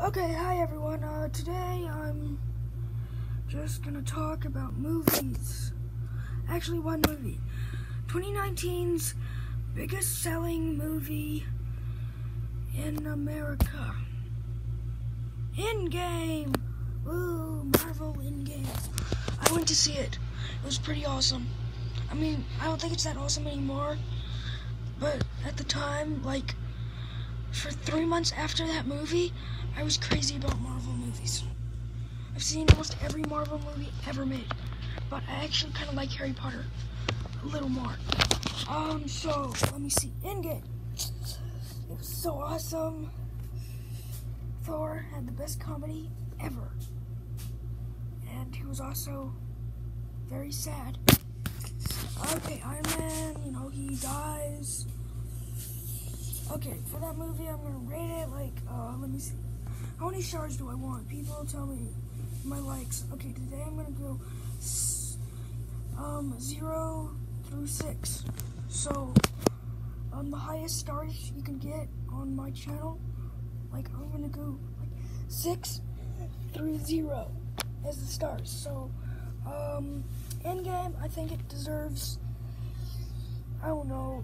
Okay, hi everyone. Uh, today I'm just gonna talk about movies. Actually, one movie. 2019's biggest selling movie in America. Endgame! Woo, Marvel Endgame. I went to see it. It was pretty awesome. I mean, I don't think it's that awesome anymore, but at the time, like, for three months after that movie, I was crazy about Marvel movies. I've seen almost every Marvel movie ever made, but I actually kind of like Harry Potter a little more. Um, so let me see. Endgame. It was so awesome. Thor had the best comedy ever, and he was also very sad. Okay, Iron Man. You know he dies. Okay, for that movie, I'm gonna rate it like, uh, let me see. How many stars do I want? People tell me my likes. Okay, today I'm gonna go um zero through six. So, um, the highest stars you can get on my channel, like I'm gonna go like six through zero as the stars. So, um, Endgame, I think it deserves. I don't know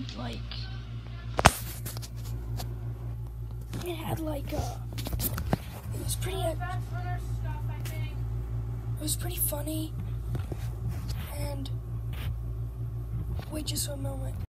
had like it had like uh it was pretty uh, it was pretty funny and wait just a moment.